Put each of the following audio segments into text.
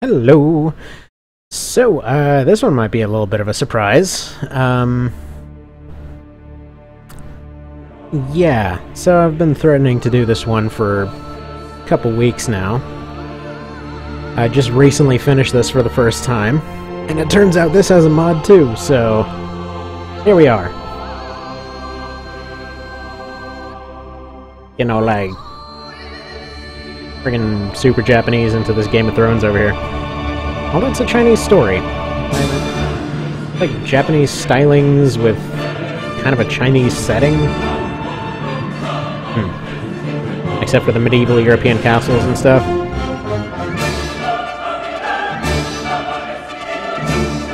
Hello. So, uh, this one might be a little bit of a surprise. Um, yeah, so I've been threatening to do this one for a couple weeks now. I just recently finished this for the first time, and it turns out this has a mod too, so here we are. You know, like, friggin' super Japanese into this Game of Thrones over here. Oh, that's a Chinese story. Like Japanese stylings with kind of a Chinese setting. Hmm. Except for the medieval European castles and stuff.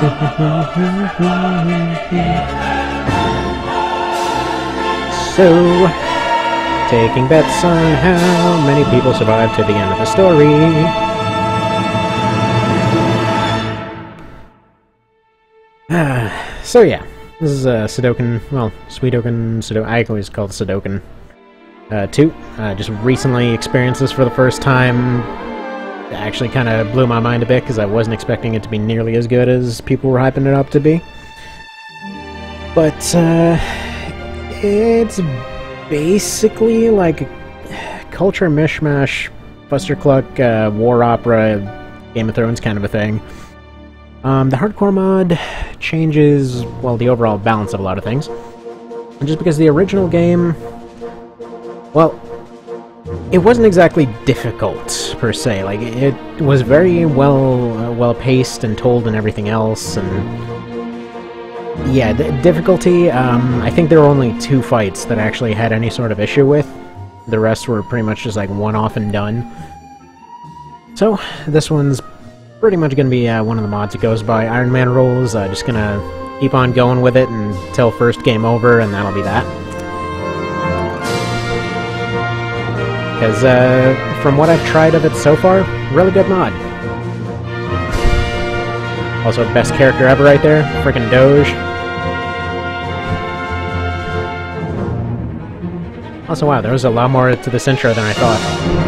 so, taking bets on how many people survive to the end of the story. Ah, so yeah, this is uh, Sudoken, well, Suikoden, Sudoken, I always call it uh, 2. Uh, just recently experienced this for the first time. It actually kind of blew my mind a bit because I wasn't expecting it to be nearly as good as people were hyping it up to be. But, uh, it's basically like culture mishmash, Buster Cluck, uh, war opera, Game of Thrones kind of a thing. Um, the hardcore mod changes, well, the overall balance of a lot of things. And just because the original game, well, it wasn't exactly difficult per se. Like it was very well uh, well paced and told and everything else. And yeah, difficulty. Um, I think there were only two fights that I actually had any sort of issue with. The rest were pretty much just like one off and done. So this one's pretty much going to be uh, one of the mods that goes by Iron Man rules. Uh, just going to keep on going with it until first game over, and that'll be that. Because uh, from what I've tried of it so far, really good mod. Also, best character ever right there, freaking Doge. Also, wow, there was a lot more to this intro than I thought.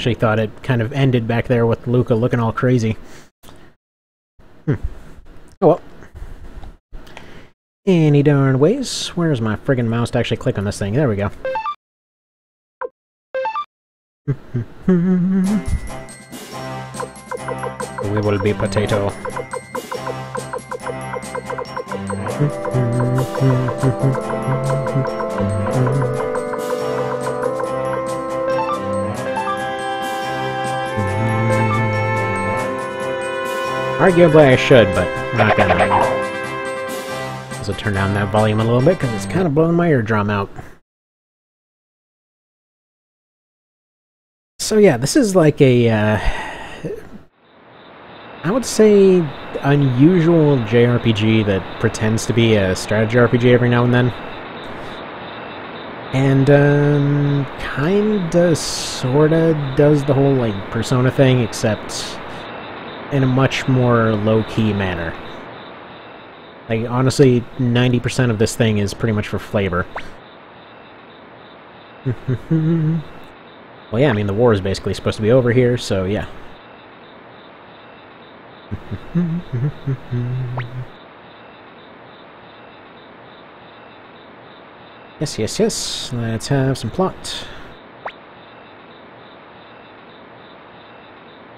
actually thought it kind of ended back there with Luca looking all crazy. Hmm. Oh well. Any darn ways. Where's my friggin' mouse to actually click on this thing? There we go. we will be potato. Arguably I should, but not gonna. Also turn down that volume a little bit, because it's kind of blowing my eardrum out. So yeah, this is like a, uh, I would say, unusual JRPG that pretends to be a strategy RPG every now and then. And, um, kinda, sorta does the whole, like, Persona thing, except in a much more low-key manner. Like, honestly, 90% of this thing is pretty much for flavor. well, yeah, I mean, the war is basically supposed to be over here, so yeah. yes, yes, yes. Let's have some plot.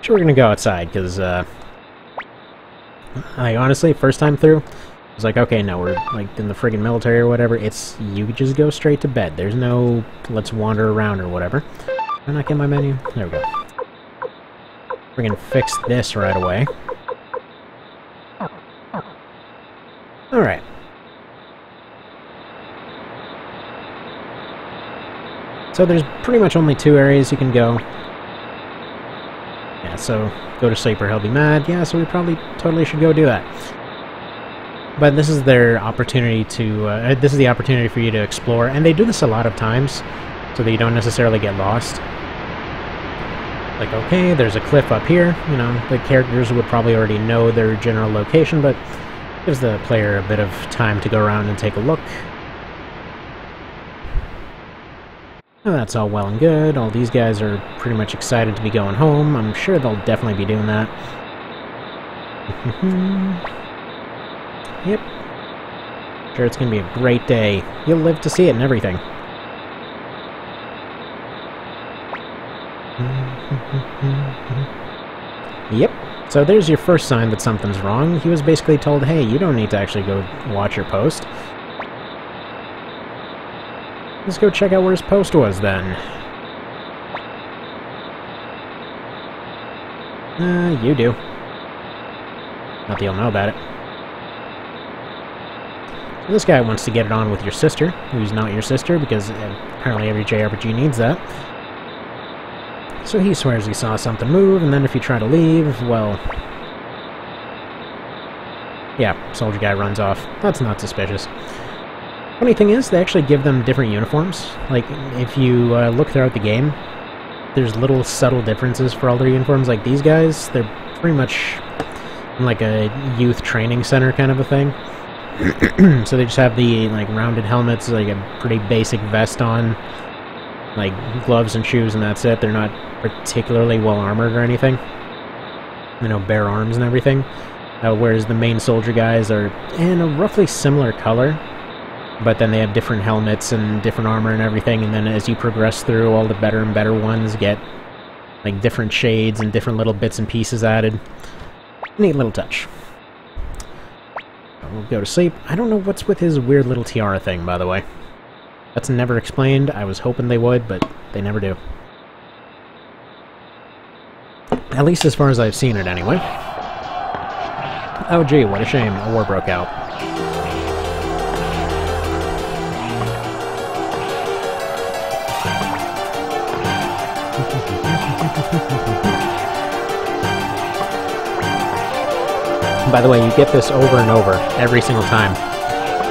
Sure, we're gonna go outside, because, uh... I honestly, first time through, I was like, okay, no, we're, like, in the friggin' military or whatever, it's, you just go straight to bed. There's no, let's wander around or whatever. Can I get my menu? There we go. We're gonna fix this right away. Alright. So there's pretty much only two areas you can go Yeah, so go to sleep or he'll be mad. Yeah, so we probably totally should go do that. But this is their opportunity to, uh, this is the opportunity for you to explore, and they do this a lot of times, so that you don't necessarily get lost. Like, okay, there's a cliff up here, you know, the characters would probably already know their general location, but Gives the player a bit of time to go around and take a look. And that's all well and good. All these guys are pretty much excited to be going home. I'm sure they'll definitely be doing that. yep. Sure, it's going to be a great day. You'll live to see it and everything. yep. So there's your first sign that something's wrong. He was basically told, hey, you don't need to actually go watch your post. Let's go check out where his post was, then. Uh, you do. Not that you'll know about it. This guy wants to get it on with your sister, who's not your sister, because apparently every JRPG needs that. So he swears he saw something move, and then if you try to leave, well... Yeah, soldier guy runs off. That's not suspicious. Funny thing is, they actually give them different uniforms. Like, if you uh, look throughout the game, there's little subtle differences for all their uniforms. Like these guys, they're pretty much like a youth training center kind of a thing. so they just have the like rounded helmets, like a pretty basic vest on, like gloves and shoes, and that's it. They're not particularly well armored or anything. You know, bare arms and everything. Uh, whereas the main soldier guys are in a roughly similar color, but then they have different helmets and different armor and everything, and then as you progress through, all the better and better ones get like different shades and different little bits and pieces added. Neat little touch. We'll go to sleep. I don't know what's with his weird little tiara thing, by the way. That's never explained. I was hoping they would, but they never do. At least as far as I've seen it, anyway. Oh gee, what a shame. A war broke out. By the way, you get this over and over, every single time.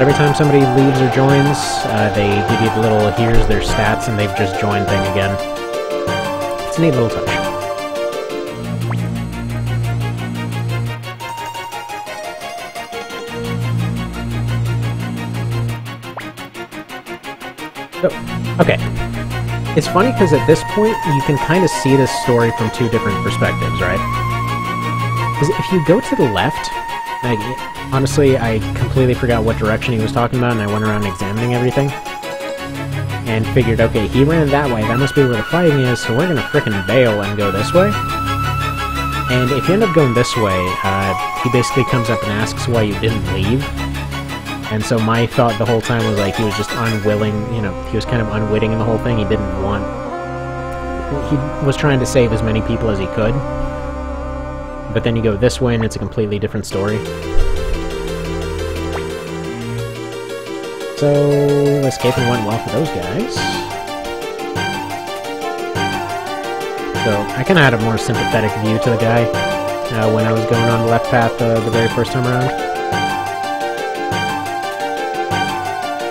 Every time somebody leaves or joins, uh, they give you the little, here's their stats, and they've just joined thing again. It's a neat little touch. So, okay. It's funny because at this point, you can kind of see this story from two different perspectives, right? Because if you go to the left, like, honestly, I completely forgot what direction he was talking about, and I went around examining everything. And figured, okay, he ran that way, that must be where the fighting is, so we're gonna frickin' bail and go this way. And if you end up going this way, uh, he basically comes up and asks why you didn't leave. And so my thought the whole time was like he was just unwilling, you know, he was kind of unwitting in the whole thing. He didn't want. He was trying to save as many people as he could. But then you go this way and it's a completely different story. So, escaping went well for those guys. So, I kind of had a more sympathetic view to the guy uh, when I was going on the left path uh, the very first time around.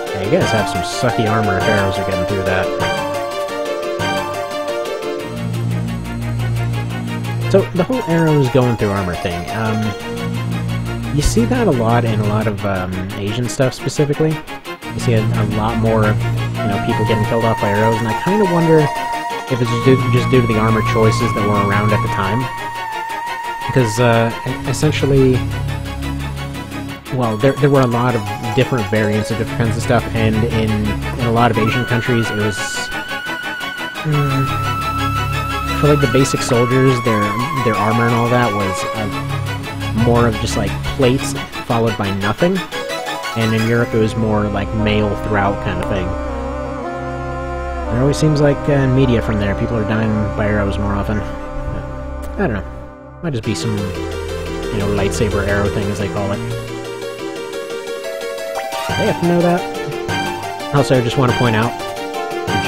Yeah, you guys have some sucky armor if arrows are getting through that. So the whole arrows going through armor thing, um, you see that a lot in a lot of um, Asian stuff specifically. You see a, a, lot more, you know, people getting killed off by arrows, and I kind of wonder if it's just due, to the armor choices that were around at the time. Because uh, essentially, well, there, there were a lot of different variants of different kinds of stuff, and in, in a lot of Asian countries, it was... Mm, for like the basic soldiers, their their armor and all that was uh, more of just like plates followed by nothing, and in Europe it was more like mail throughout kind of thing. It always seems like uh, in media from there, people are dying by arrows more often. I don't know. Might just be some, you know, lightsaber arrow thing as they call it. They have to know that. Also, I just want to point out,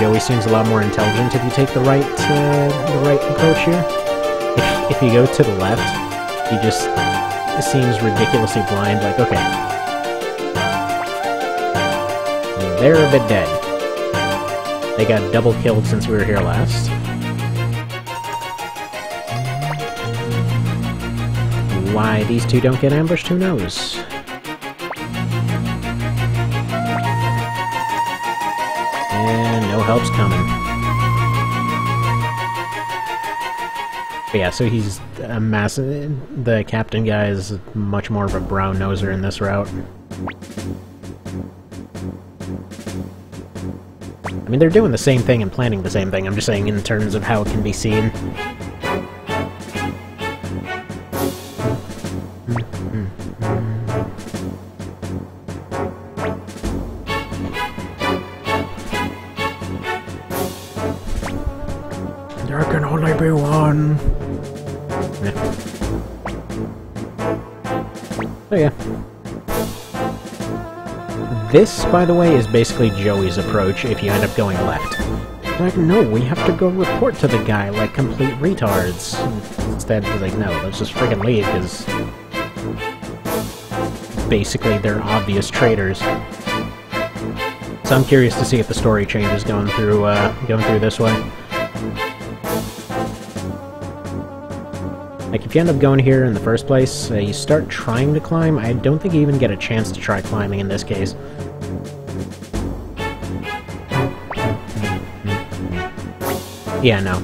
Jowy seems a lot more intelligent if you take the right uh, the right approach here. If, if you go to the left, he just seems ridiculously blind. Like, okay, they're a bit dead. They got double killed since we were here last. Why these two don't get ambushed, who knows? Help's coming. But yeah, so he's a massive... The captain guy is much more of a brown noser in this route. I mean, they're doing the same thing and planning the same thing, I'm just saying in terms of how it can be seen. This, by the way, is basically Jowy's approach if you end up going left. Like, no, we have to go report to the guy like complete retards. Instead, he's like, no, let's just freaking leave, because... Basically, they're obvious traitors. So I'm curious to see if the story changes going through, uh, going through this way. Like, if you end up going here in the first place, uh, you start trying to climb, I don't think you even get a chance to try climbing in this case. Yeah, no.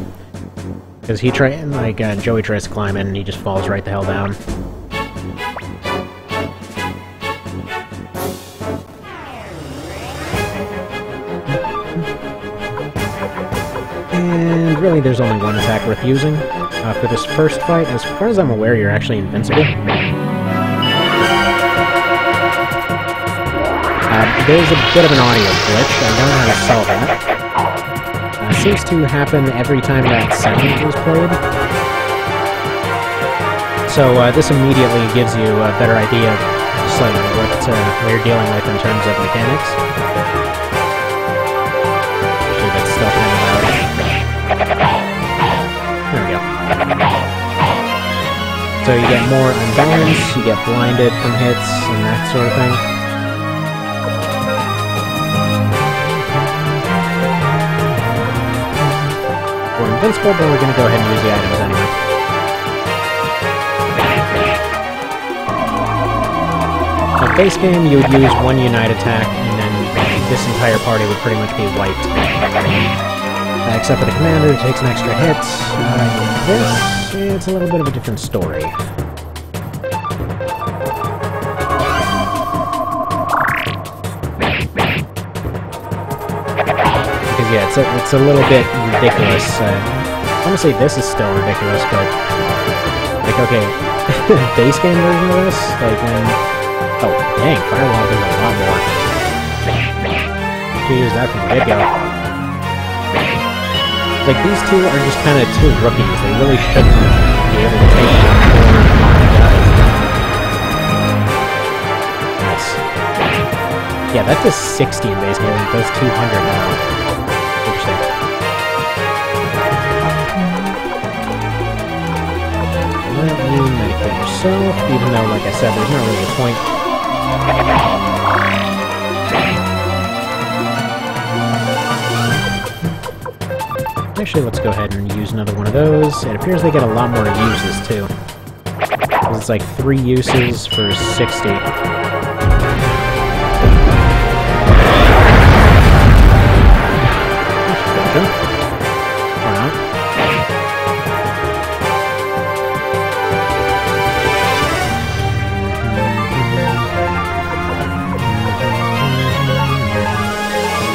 Because he try like, uh, Jowy tries to climb and he just falls right the hell down. Really, there's only one attack worth using. Uh, for this first fight, as far as I'm aware, you're actually invincible. Uh, there's a bit of an audio glitch. I don't know how to solve that. Uh, seems to happen every time that sound is played. So uh, this immediately gives you a better idea of just what uh, we're dealing with in terms of mechanics. There we go. So you get more unbalanced, you get blinded from hits, and that sort of thing. We're invincible, but we're gonna go ahead and use the items anyway. On base game, you would use one Unite attack, and then this entire party would pretty much be wiped. Except for the commander, who takes an extra hit. Uh, this, it's a little bit of a different story. Because yeah, it's a, it's a little bit ridiculous. Uh, say this is still ridiculous, but like okay, base game version of this, like when oh dang, firewall does a lot more. Should use that. Like, these two are just kind of two rookies. They really shouldn't be able to take four. Nice. Yeah, that does 60 in base game. It does 200 now. Interesting. Let you medicate yourself, even though, like I said, there's not really a point. Actually, let's go ahead and use another one of those. It appears they get a lot more uses, too. It's like three uses for 60. Or not.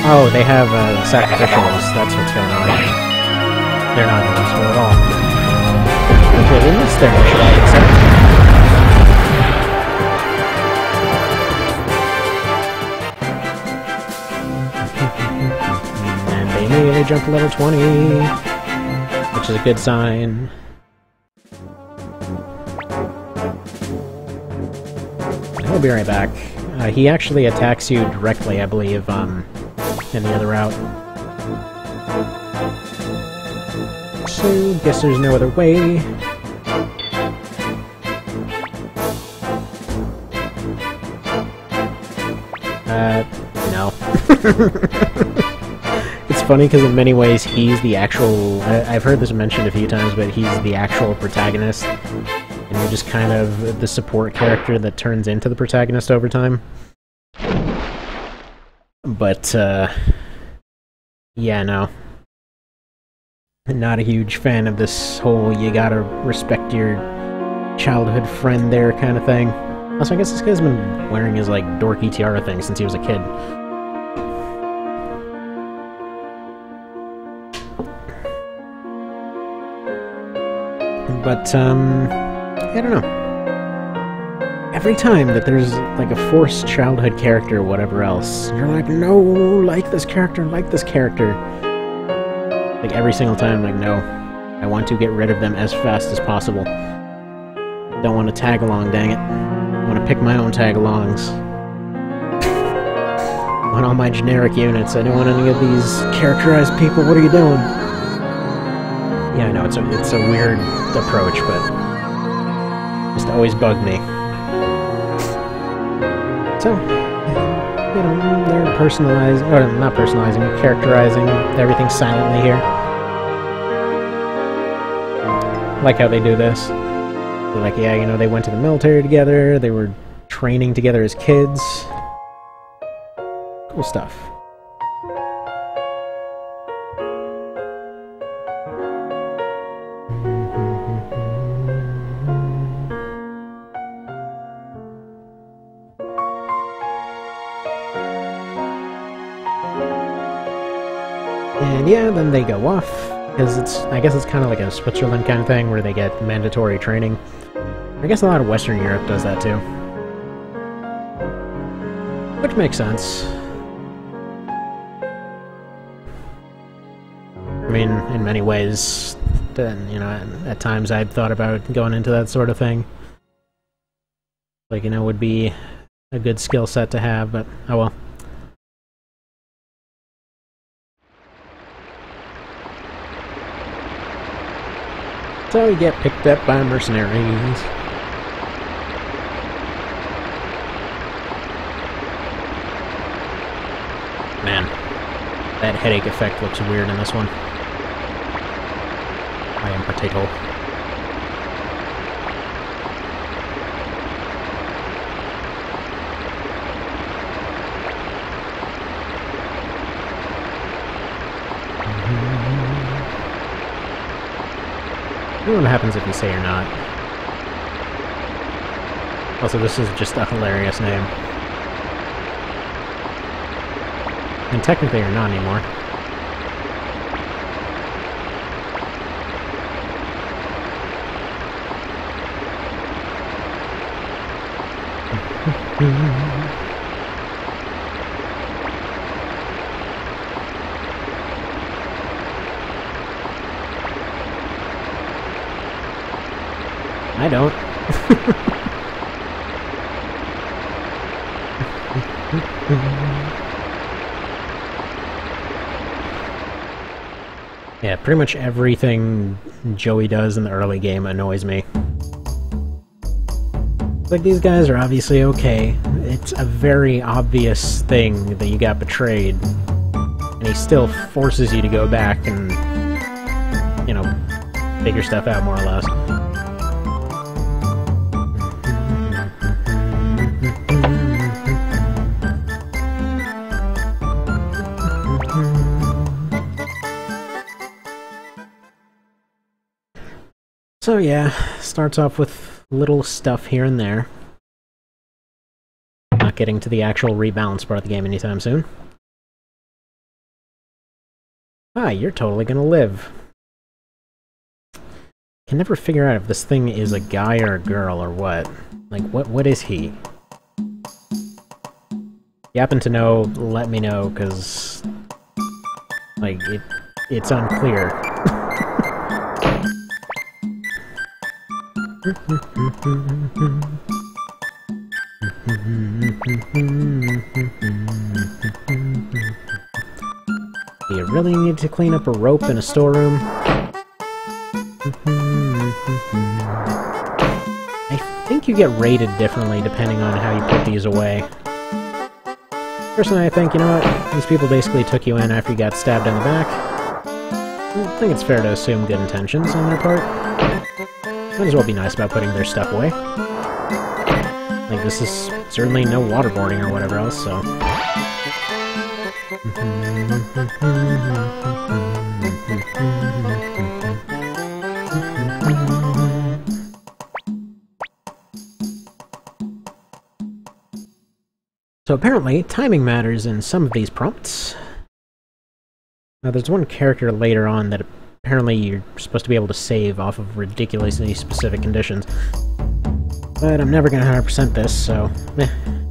Oh, they have uh, sacrificials. That's what's going on. They're not useful at all. Okay, they missed their mission, I accept. And they immediately jump to level 20, which is a good sign. He'll be right back. Uh, he actually attacks you directly, I believe, um, in the other route. Guess there's no other way. Uh, no. it's funny because in many ways he's the actual... I I've heard this mentioned a few times, but he's the actual protagonist. And you're just kind of the support character that turns into the protagonist over time. But, uh... Yeah, no. Not a huge fan of this whole you gotta respect your childhood friend there kind of thing. Also, I guess this guy's been wearing his, like, dorky tiara thing since he was a kid. But, um, I don't know. Every time that there's, like, a forced childhood character or whatever else, you're like, no, like this character, like this character. Like, every single time, like, no. I want to get rid of them as fast as possible. Don't want to tag along, dang it. I want to pick my own tag-alongs. want all my generic units. I don't want any of these characterized people. What are you doing? Yeah, I know, it's a, it's a weird approach, but just always bugged me. So, you know, they're personalizing, or not personalizing, characterizing everything silently here. Like how they do this. They're like, yeah, you know, they went to the military together, they were training together as kids. Cool stuff. And yeah, then they go off, because it's, I guess it's kind of like a Switzerland kind of thing, where they get mandatory training. I guess a lot of Western Europe does that too. Which makes sense. I mean, in many ways, then, you know, at times I've thought about going into that sort of thing. Like, you know, would be a good skill set to have, but oh well. So we get picked up by mercenaries. Man, that headache effect looks weird in this one. I am potato. I don't know what happens if you say you're not. Also, this is just a hilarious name. And technically you're not anymore. I don't. yeah, pretty much everything Jowy does in the early game annoys me. Like, these guys are obviously okay. It's a very obvious thing that you got betrayed. And he still forces you to go back and, you know, figure stuff out more or less. So yeah, starts off with little stuff here and there. Not getting to the actual rebalance part of the game anytime soon. Ah, you're totally gonna live. Can never figure out if this thing is a guy or a girl or what. Like, what what is he? You happen to know, let me know, because... Like, it, it's unclear. You really need to clean up a rope in a storeroom? I think you get rated differently depending on how you put these away. Personally, I think, you know what, these people basically took you in after you got stabbed in the back. I think it's fair to assume good intentions on their part. Might as well be nice about putting their stuff away. Like, this is certainly no waterboarding or whatever else, so... So apparently, timing matters in some of these prompts. Now there's one character later on that apparently you're supposed to be able to save off of ridiculously specific conditions. But I'm never gonna 100% this, so meh.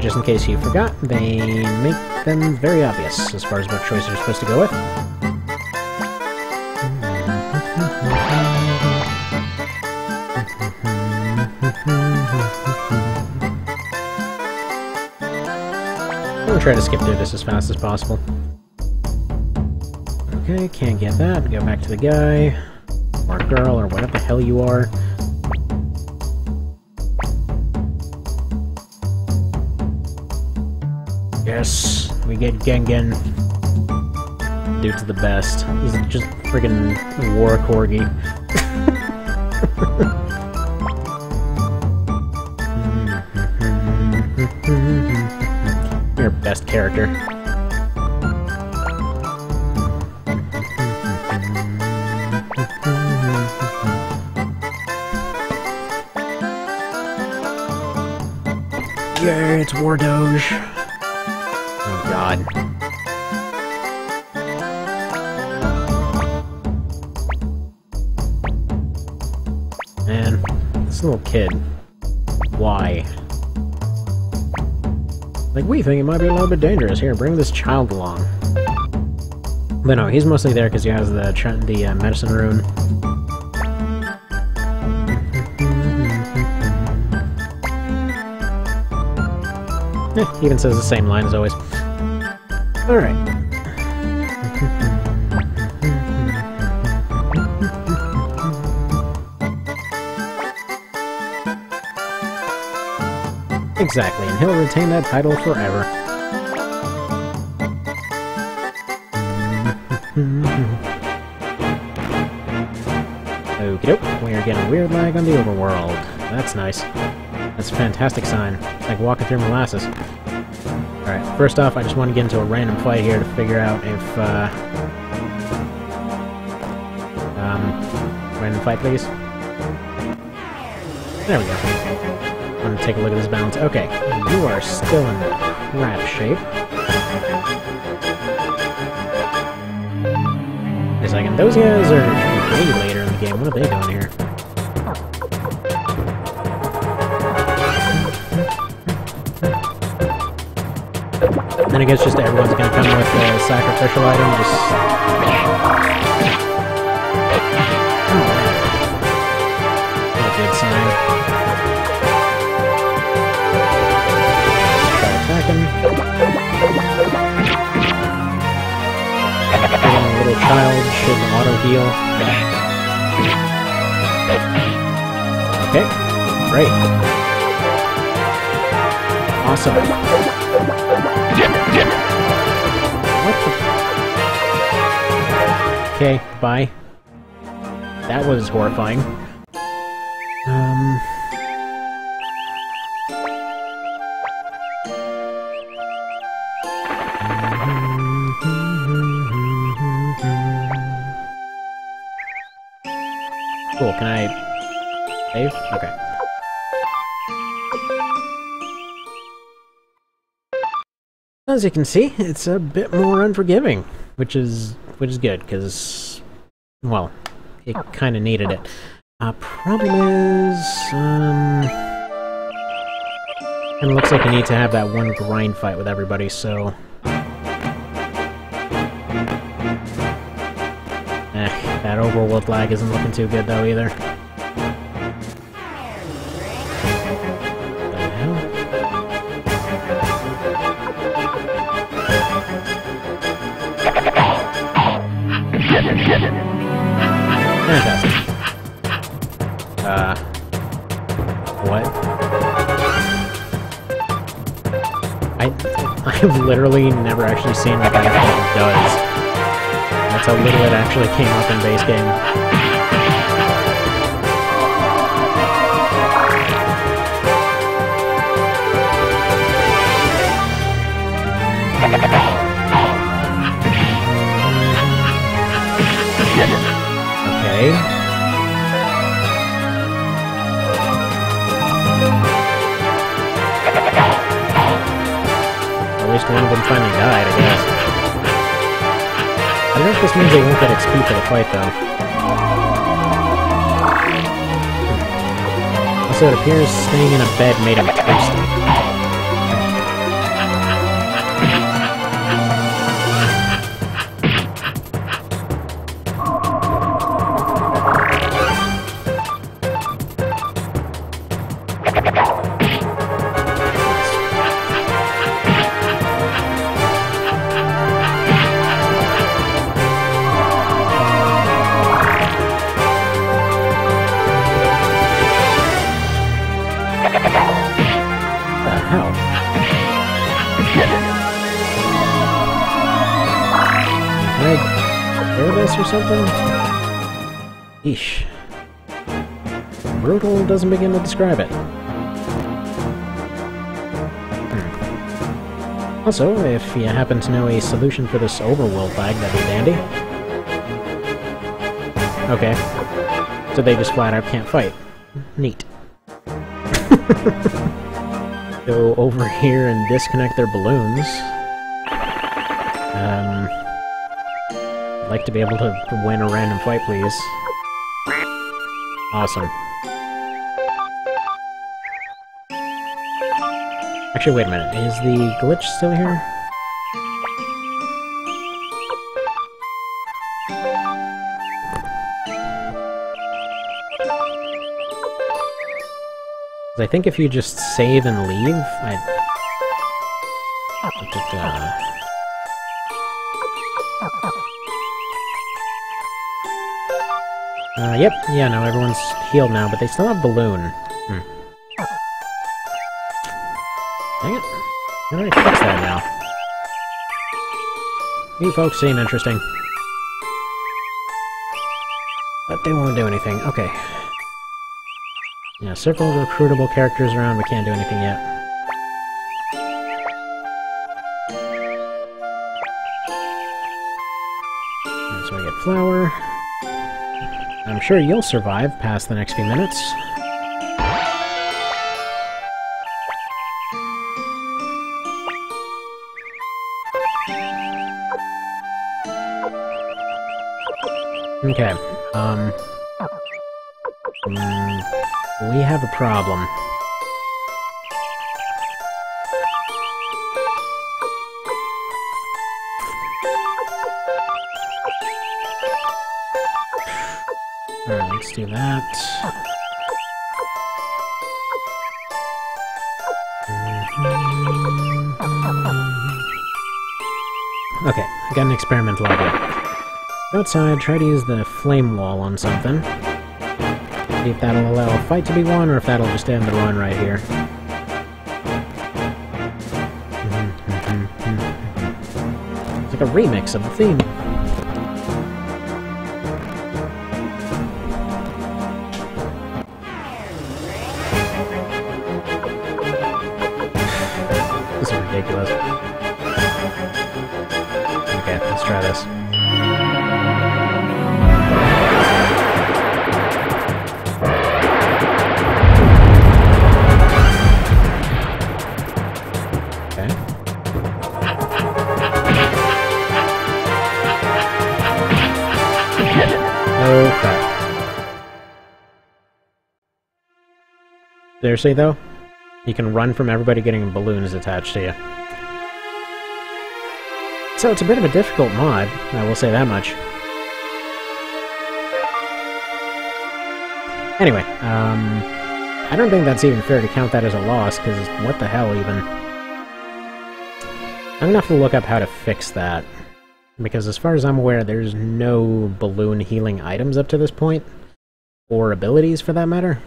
Just in case you forgot, they make them very obvious as far as what choice you're supposed to go with. I'm gonna try to skip through this as fast as possible. Okay, can't get that. Go back to the guy, or girl, or whatever the hell you are. Get Gengen. Dude's the best. He's just friggin' war corgi. Your best character. Yeah, it's War Doge. God. Man, this little kid. Why? Like, we think it might be a little bit dangerous. Here, bring this child along. But no, he's mostly there because he has the the uh, medicine rune. Eh, even says the same line as always. Exactly, and he'll retain that title forever. Okie we are getting weird lag on the overworld. That's nice. That's a fantastic sign. It's like walking through molasses. Alright, first off, I just want to get into a random fight here to figure out if, uh... Um... Random fight, please. There we go. I'm gonna take a look at this balance. Okay, you are still in crap shape. Wait a second, those guys are way later in the game. What are they doing here? Then I guess just everyone's gonna come with a sacrificial item, just... should auto-heal. Okay, great. Awesome. Okay, bye. That was horrifying. As you can see, it's a bit more unforgiving, which is which is good because, well, it kind of needed it. Uh, problem is, um, and it looks like I need to have that one grind fight with everybody, so. Eh, that overworld lag isn't looking too good though either. Fantastic. Uh, what? I, I've literally never actually seen what that effect does. That's how little it actually came up in base game. Okay. At least one of them finally died, I guess. I don't know if this means they won't get XP for the fight, though. Also, it appears staying in a bed made him thirsty. Or something? Eesh. Brutal doesn't begin to describe it. Hmm. Also, if you happen to know a solution for this overworld lag, that'd be dandy. Okay. So they just flat out can't fight. Neat. Go over here and disconnect their balloons. Um, like to be able to win a random fight, please. Ah, awesome. Actually, wait a minute. Is the glitch still here? I think if you just save and leave, I... Uh, yep, yeah, no, everyone's healed now, but they still have Balloon. Hmm. Dang it. How do I fix that now? You folks seem interesting. But they won't do anything. Okay. Yeah, circle recruitable characters around, we can't do anything yet. Sure you'll survive past the next few minutes. Okay, um... Mm, we have a problem. Let's do that. Mm-hmm. Okay, I got an experimental idea. Outside, try to use the flame wall on something. See if that'll allow a fight to be won, or if that'll just end the run right here. Mm-hmm, mm-hmm, it's like a remix of the theme. Try this. Okay. Seriously though? You can run from everybody getting balloons attached to you. So it's a bit of a difficult mod, I will say that much. Anyway, um, I don't think that's even fair to count that as a loss, because what the hell even? I'm gonna have to look up how to fix that. Because as far as I'm aware, there's no balloon healing items up to this point. Or abilities, for that matter.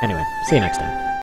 Anyway, see you next time.